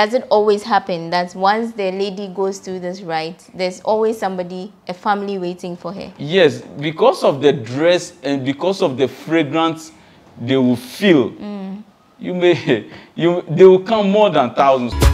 Does it always happen that once the lady goes through this rite, there's always somebody, a family waiting for her? Yes, because of the dress and because of the fragrance they will feel, mm. you may, you, they will come more than thousands.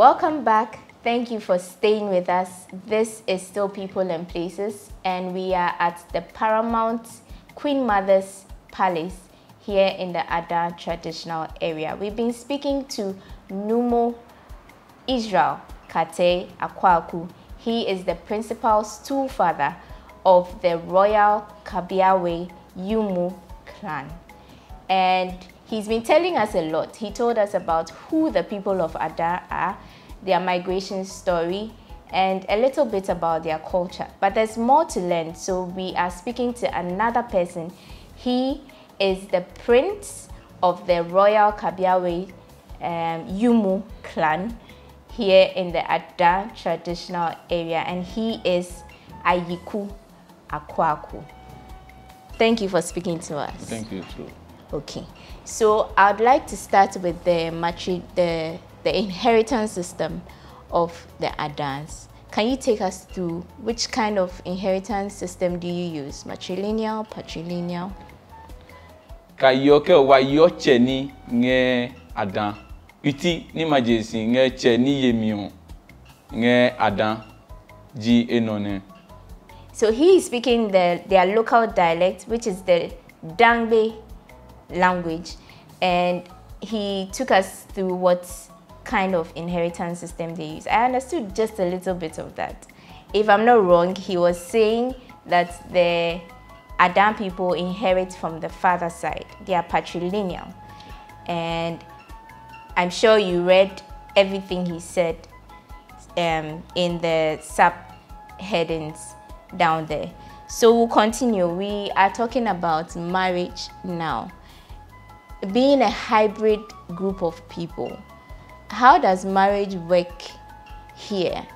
Welcome back. Thank you for staying with us. This is still People and Places, and we are at the Paramount Queen Mother's Palace here in the Ada traditional area. We've been speaking to Numo Israel Kate Akwaku. He is the principal stool father of the Royal Kabiawe Yumu clan. And he's been telling us a lot. He told us about who the people of Ada are, their migration story, and a little bit about their culture. But there's more to learn, so we are speaking to another person. He is the prince of the Royal Kabiawe um, Yumu clan here in the Ada traditional area, and he is Ayiku Akwaku. Thank you for speaking to us. Thank you too. Okay, so I'd like to start with the matri- the the inheritance system of the Adans. Can you take us through which kind of inheritance system do you use? Matrilineal, patrilineal? Ka yɔ ke wa yɔ tse ni ŋe adan. Iti ni ma dze si ŋe tse ni ye miɔ adan dzi enɔ ne. So he is speaking the, their local dialect, which is the Dangbe language, and he took us through what kind of inheritance system they use. I understood just a little bit of that. If I'm not wrong, he was saying that the Adan people inherit from the father side. They are patrilineal. And I'm sure you read everything he said um, in the subheadings down there. So we'll continue. We are talking about marriage now. Being a hybrid group of people, how does marriage work here?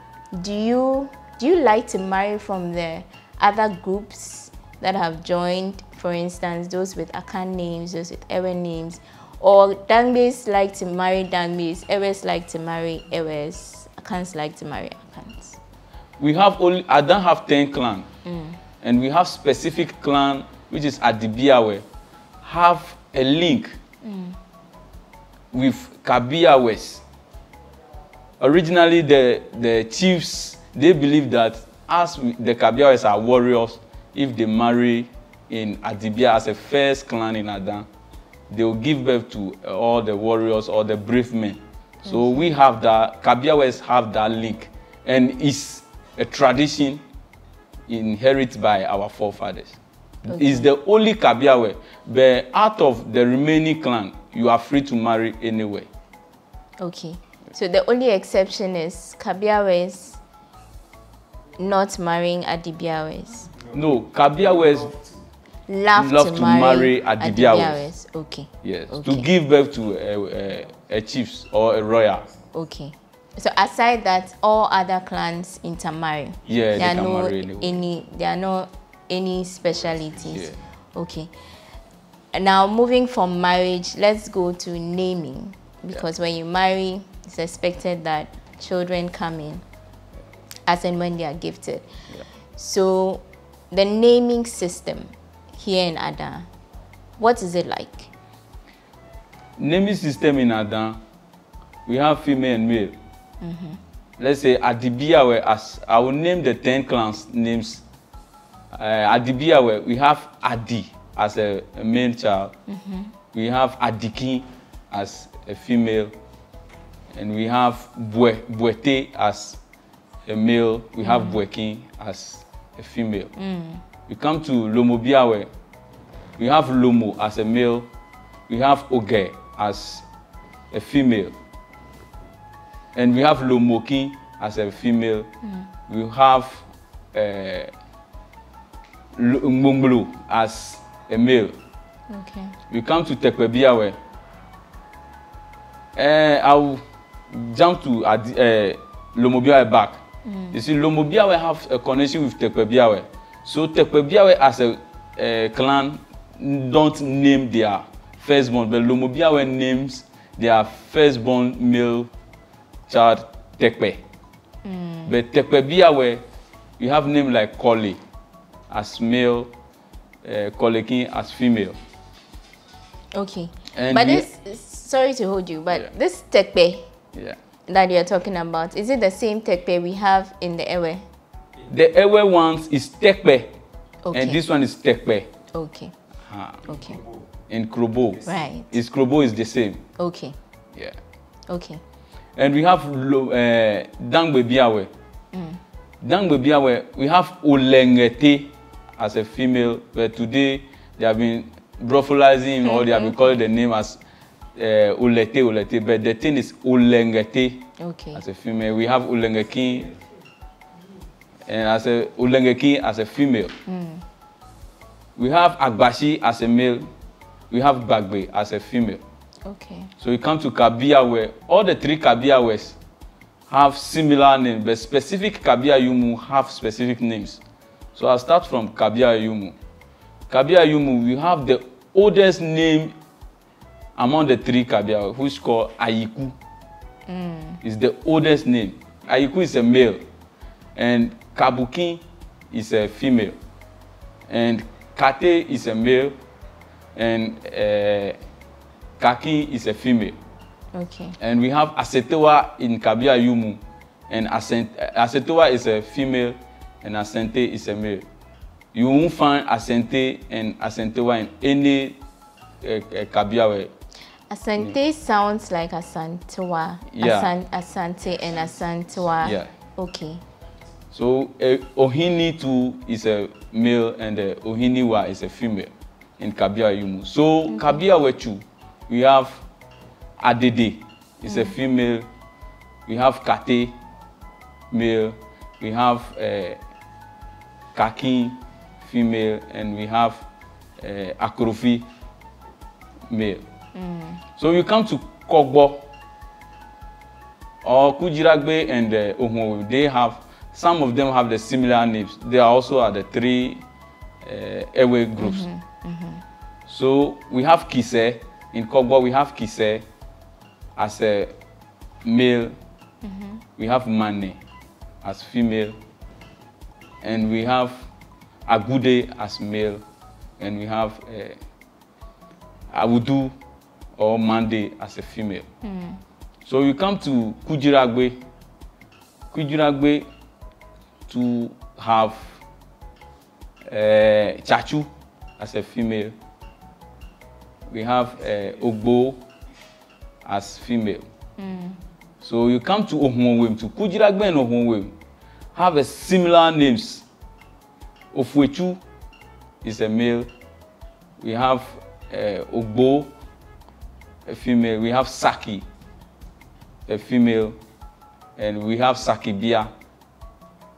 Do you do you like to marry from the other groups that have joined, for instance, those with Akan names, those with Ewe names, or Dangbes like to marry Dangbes, Ewes like to marry Ewes, Akans like to marry Akans? We have only Adan have ten clan, mm. and we have specific clan which is Adibiawe, have a link mm. with Kabiawes. Originally, the the chiefs they believe that as we, the Kabiawes are warriors, if they marry in Adibia as a first clan in Adan, they will give birth to uh, all the warriors or the brave men. So we have that, Kabiawes have that link, and it's a tradition inherited by our forefathers. It's the only Kabiawe, but out of the remaining clan, you are free to marry anywhere. Okay. So the only exception is Kabiawes not marrying Adibiawes. No, Kabiawes, Love, Love to, marry, marry Adibiawes. Adibiawes. Okay. yes, okay. to give birth to a, a, a chiefs or a royal. Okay. So aside that, all other clans intermarry. Yeah, there are no any there are no any specialities. Yeah. Okay. Now moving from marriage, let's go to naming because when you marry, it's expected that children come in as and when they are gifted. So the naming system here in Ada, what is it like? Naming system in Adan, we have female and male. Let's say Adibiawe, as I will name the 10 clans names. Uh, Adibiawe, we have Adi as a, a male child. We have Adiki as a female. And we have Bue, Buete as a male, we have Buekin as a female. We come to Lomobiawe, we have Lomo as a male, we have Oge as a female, and we have Lomoki as a female. We have uh, Ngonglo as a male. Okay. We come to Tekwebiawe. Uh, I'll jump to Adi- uh, Lomobiawe back. You see, Lomobiawe have a connection with Tekwebiawe. So Tekwebiawe as a uh, clan don't name their firstborn, but Lomobiawe names their firstborn male child Tekwe. But Tekwebiawe, you have name like Kole as male, uh, Kolekin as female. Okay. And but this, sorry to hold you, but Yeah. this tekpe Yeah. that you're talking about, is it the same tekpe we have in the Ewe? The Ewe ones is Tekpe, Okay. and this one is Tekpe. Okay. Ah, Okay. in Krobo. Right. Is Krobo is the same. Okay. Yeah. Okay. And we have Lo- uh, Dangbe Biawe. Dangbe Biawe, we have Olengete as a female, but today they have been brothalizing or they have been calling the name as uh, Olete Olete, but the thing is Olengete Okay. as a female. We have Olengeki and as a Olengeki as a female. We have Agbashi as a male. We have Bagbe as a female. Okay. So you come to Kabia where all the three Kabiawes have similar names, but specific Kabia Yumu have specific names. So I'll start from Kabia Yumu. Kabia Yumu, we have the oldest name among the three Kabia, is called Ayiku. Is the oldest name. Ayiku is a male, and Kabuki is a female, and Kate is a male, and uh, Kaki is a female. Okay. And we have Asetewa in Kabia Yumu. And Asetewa is a female and Asente is a male. You won't find Asente and Asentewa in any uh, uh, Kabia. Asante sounds like Asantewa. Yeah. Asan, Asante and Asantewa. Yeah. Okay. So uh, Ohini too is a male and uh, Ohiniwa is a female in Kabia Yumu. So Kabia Wechu, we have Adede is a female. We have Kate, male. We have uh, Kaki, female, and we have uh, Akrofi, male. So you come to Kogbo or Kujiragbe and uh, they have, some of them have the similar names. They are also are the three uh, airway groups. So we have Kise, in Kogbo we have Kise as a male, we have Mane as female, and we have Agude as male, and we have uh, Awudu or Mande as a female. So you come to Kujiragbe. Kujiragbe to have uh, Chachu as a female. We have uh, Ogbo as female. So you come to Ohunwem, to Kujiragbe and Ohunwem, have a similar names. Ofwechu is a male. We have uh, Ogbo, a female. We have Saki, a female, and we have Sakibia.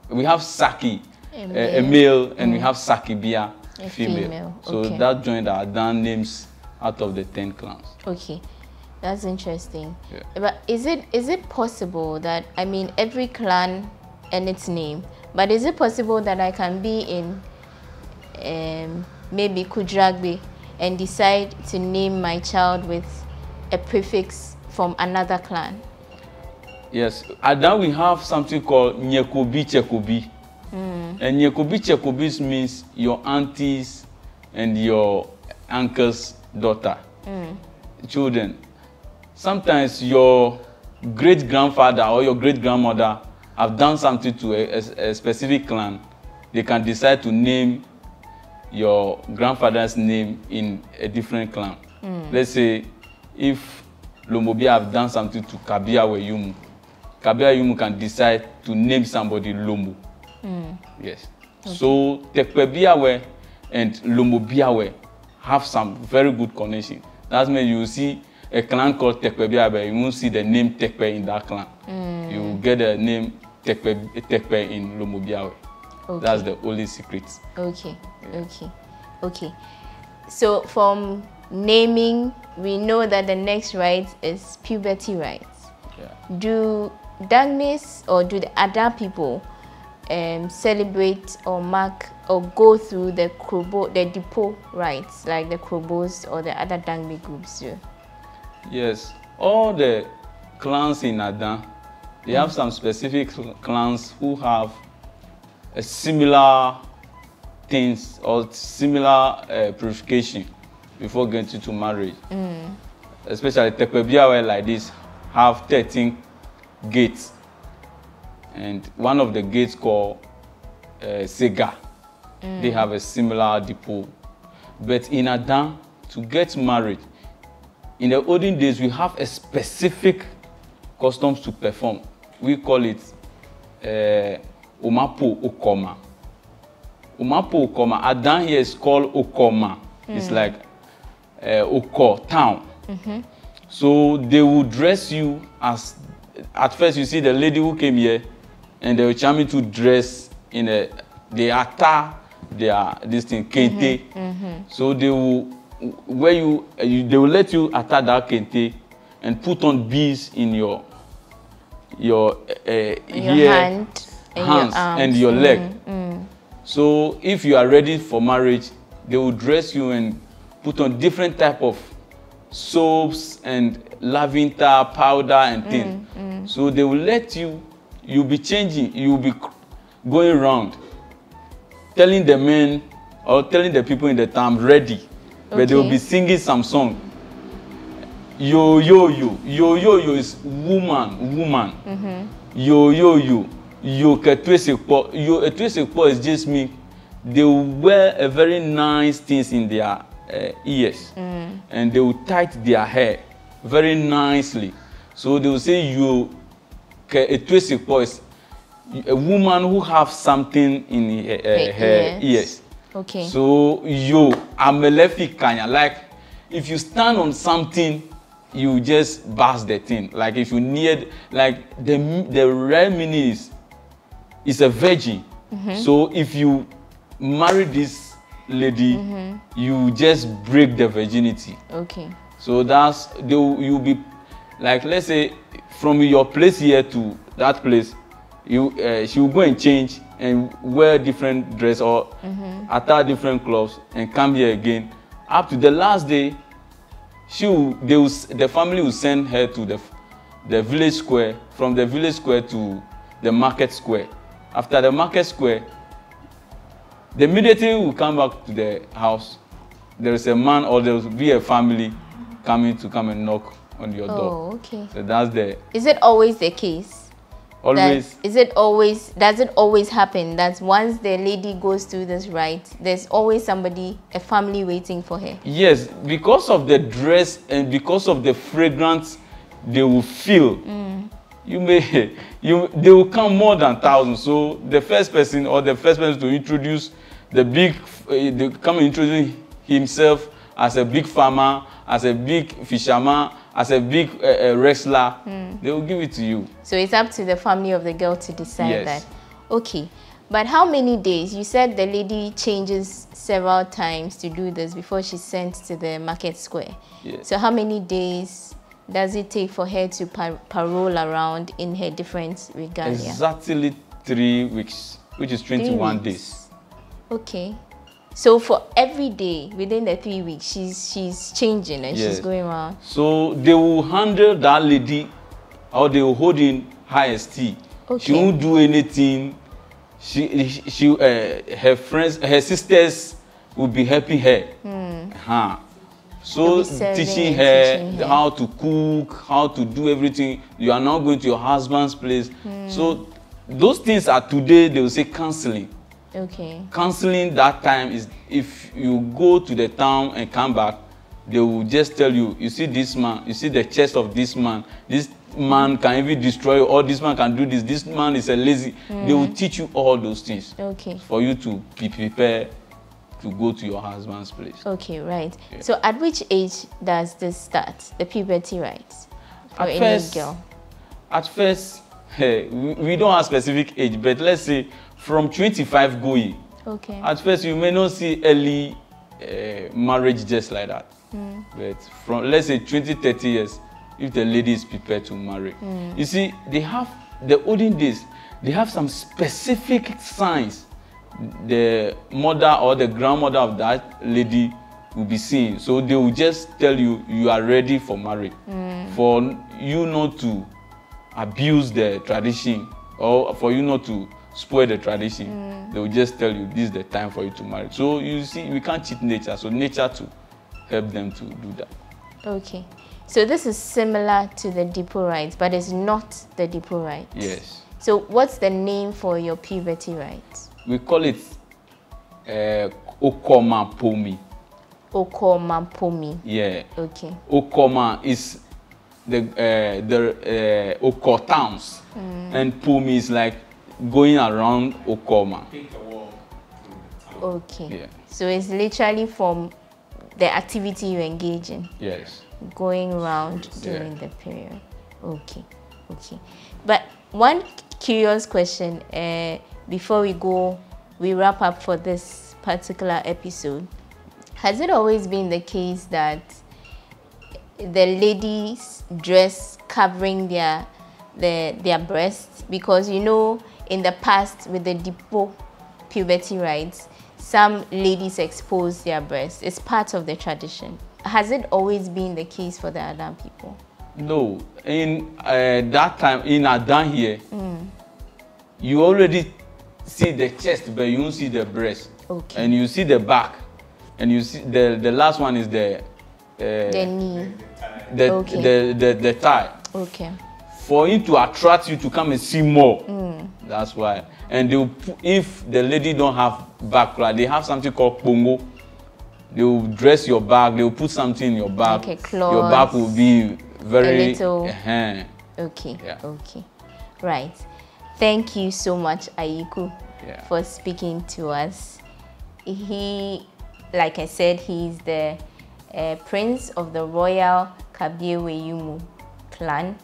We have Saki, A a, a male. male, and we have Sakibia, A female. female, So okay. that joined our Dan names out of the ten clans. Okay. That's interesting. Yeah. But is it is it possible that I mean every clan and its name, but is it possible that I can be in um, maybe Kudragbe and decide to name my child with a prefix from another clan? Yes, and then we have something called Nyekobi Chekobi. And Nyekobi Chekobi means your aunties and your uncle's daughter, children. Sometimes your great grandfather or your great grandmother have done something to a, a, a specific clan. They can decide to name your grandfather's name in a different clan. Let's say if Lomobia have done something to Kabia Yumu, Kabia Yumu can decide to name somebody Lomo. Mm. Yes. Okay. So Tekpebiawe and Lomobiawe have some very good connection. That's why you see a clan called Tekpebiawe, you won't see the name Tekpe in that clan. Mm. You get the name Tekpe, Tekpe in Lomobiawe. Okay. That's the only secret. Okay, yeah. okay, okay. So from naming, we know that the next rite is puberty rites. Yeah. Do Dangmes or do the other people um, celebrate or mark or go through the Krobo, the Dipo rites like the Krobos or the other Dangme groups do? Yes, all the clans in Adan, they have some specific clans who have a similar things or similar uh, purification before getting to marriage. Mm. Especially Tekwebiawe like this have 13 gates. And one of the gates called uh, Sega, mm. they have a similar depot. But in Adan, to get married, in the olden days, we have a specific customs to perform. We call it uh, Umapo Okoma. Umapo Okoma. Adan here is called Okoma. Mm. It's like uh, Oko town. Mm -hmm. So they will dress you as. At first, you see the lady who came here, and they will charm you to dress in a. They attire their this thing kente. Mm -hmm. Mm -hmm. So they will where you, you they will let you attire that kente and put on beads in your your uh, your here. hand hands your and your leg. Mm, mm. So if you are ready for marriage, they will dress you and put on different type of soaps and lavender powder and mm, things. Mm. So they will let you, you'll be changing, you'll be going around telling the men or telling the people in the town ready. Okay. But they will be singing some song. Yo yo yo. Yo yo yo is woman, woman. Mm -hmm. Yo yo yo yo ketuesekpo yo etuesekpo is just me they wear a very nice things in their uh, ears mm. and they will tight their hair very nicely so they will say you a etuesekpo is a woman who have something in her, uh, her ears. ears okay so yo amelefi kanya like if you stand on something you just bust the thing like if you need like the the real meaning is is a virgin. Mm -hmm. So if you marry this lady, mm -hmm. you just break the virginity. Okay. So that's they you'll be like let's say from your place here to that place, you uh, she will go and change and wear different dress or mm -hmm. attire different clothes and come here again. Up to the last day, she will, they will, the family will send her to the the village square from the village square to the market square after the market square, the immediately we come back to the house, there is a man or there will be a family coming to come and knock on your oh, door. Oh, okay. So that's the. Is it always the case? Always. That, is it always? Does it always happen that once the lady goes through this rite, there's always somebody, a family waiting for her? Yes, because of the dress and because of the fragrance they will feel. Mm you may you they will come more than thousands so the first person or the first person to introduce the big uh, they come introduce himself as a big farmer as a big fisherman as a big uh, uh, wrestler mm. they will give it to you so it's up to the family of the girl to decide yes. that okay but how many days you said the lady changes several times to do this before she's sent to the market square yes. so how many days does it take for her to par parole around in her different regalia? Exactly three weeks, which is 21 days. Okay. So for every day within the three weeks, she's she's changing and yes. she's going around. So they will handle that lady or they will hold in high esteem. Okay. She won't do anything. She she uh, her friends, her sisters will be helping her. Hmm. Uh -huh. So teaching her, teaching her, how to cook, how to do everything. You are not going to your husband's place. Mm. So those things are today, they will say counseling. Okay. Counseling that time is if you go to the town and come back, they will just tell you you see this man you see the chest of this man. This man can even destroy you. Or this man can do this. This man is a lazy. Mm. they will teach you all those things okay. for you to be prepared to go to your husband's place. Okay right. Yeah. so at which age does this start? The puberty rights for at any first, girl. at first hey, we, we don't have specific age but let's say from 25 going okay at first you may not see early uh, marriage just like that Mm. But from let's say 20, 30 years, if the lady is prepared to marry, mm. you see, they have the olden days, they have some specific signs the mother or the grandmother of that lady will be seeing. So they will just tell you you are ready for marriage. Mm. For you not to abuse the tradition or for you not to spoil the tradition, mm. they will just tell you this is the time for you to marry. So you see, we can't cheat nature. So nature to help them to do that. Okay. So this is similar to the Dipo rites, but it's not the Dipo rites. Yes. So what's the name for your puberty rites? We call it uh, Okoma Pomi. Okoma Pomi. Yeah. Okay. Okoma is the uh, the uh, Oko towns, mm. and Pomi is like going around Okoma. Okay. Yeah. So it's literally from the activity you engage in. Yes. Going around during yeah. the period. Okay, okay. But one curious question uh, before we go, we wrap up for this particular episode. Has it always been the case that the ladies dress covering their their their breasts because you know in the past with the Dipo puberty rites some ladies expose their breasts. It's part of the tradition. Has it always been the case for the Adan people? No. In uh, that time, in Adan here, mm. you already see the chest, but you don't see the breast. Okay. And you see the back. And you see the, the last one is the... Uh, the knee. The, okay. the, the, the, the thigh. Okay. For it to attract you to come and see more. Mm. That's why. And they will, if the lady don't have back, like they have something called pongo. They will dress your bag. They will put something in your bag. Okay, clothes. Your bag will be very. A little. Uh -huh. Okay. Yeah. Okay. Right. Thank you so much, Ayiku, yeah. for speaking to us. He, like I said, he's the uh, prince of the royal Kabieweyumu clan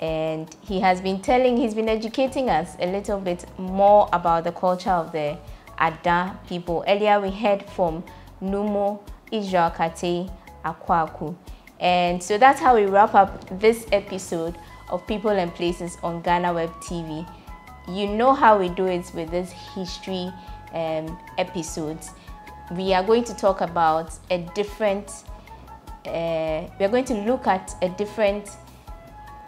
and he has been telling, he's been educating us a little bit more about the culture of the Ada people. Earlier we heard from Numo, Israel Kate, Akwaku. And so that's how we wrap up this episode of People and Places on GhanaWeb TV. You know how we do it with this history um, episodes. We are going to talk about a different, uh, we are going to look at a different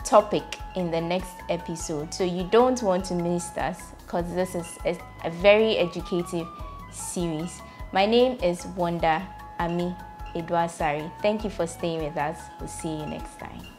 topic in the next episode. So you don't want to miss us because this is a, a, very educative series. My name is Wanda Ami Edwasari. Thank you for staying with us. We'll see you next time.